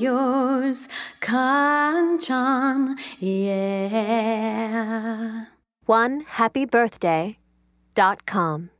yours, Kanchan, yeah. One happy birthday dot com.